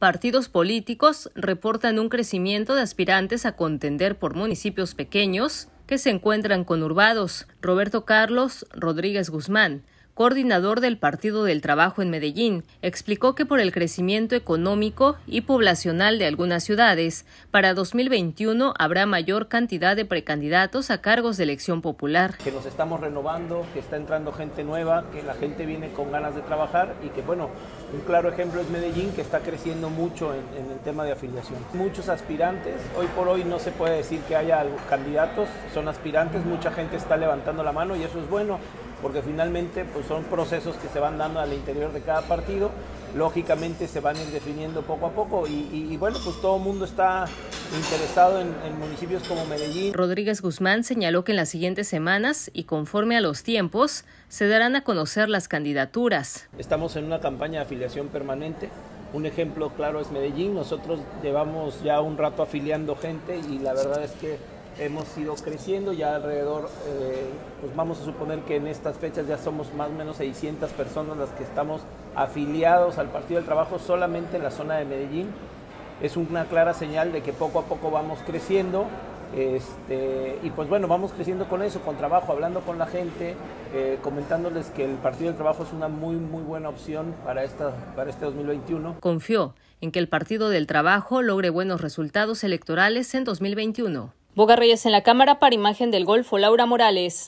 partidos políticos reportan un crecimiento de aspirantes a contender por municipios pequeños que se encuentran conurbados. Roberto Carlos Rodríguez Guzmán, coordinador del Partido del Trabajo en Medellín, explicó que por el crecimiento económico y poblacional de algunas ciudades, para 2021 habrá mayor cantidad de precandidatos a cargos de elección popular. Que nos estamos renovando, que está entrando gente nueva, que la gente viene con ganas de trabajar y que, bueno, un claro ejemplo es Medellín, que está creciendo mucho en, el tema de afiliación. Muchos aspirantes, hoy por hoy no se puede decir que haya candidatos, son aspirantes, mucha gente está levantando la mano y eso es bueno porque finalmente pues, son procesos que se van dando al interior de cada partido, lógicamente se van a ir definiendo poco a poco y, bueno, pues todo el mundo está interesado en, en, municipios como Medellín. Rodríguez Guzmán señaló que en las siguientes semanas y conforme a los tiempos se darán a conocer las candidaturas. Estamos en una campaña de afiliación permanente. Un ejemplo claro es Medellín. Nosotros llevamos ya un rato afiliando gente y la verdad es que hemos ido creciendo, ya alrededor, eh, pues vamos a suponer que en estas fechas ya somos más o menos 600 personas las que estamos afiliados al Partido del Trabajo solamente en la zona de Medellín. Es una clara señal de que poco a poco vamos creciendo. Este, y pues bueno, vamos creciendo con eso, con trabajo, hablando con la gente, eh, comentándoles que el Partido del Trabajo es una muy, muy buena opción para, esta, para este 2021. Confió en que el Partido del Trabajo logre buenos resultados electorales en 2021. Boga Reyes en la cámara para imagen del Golfo, Laura Morales.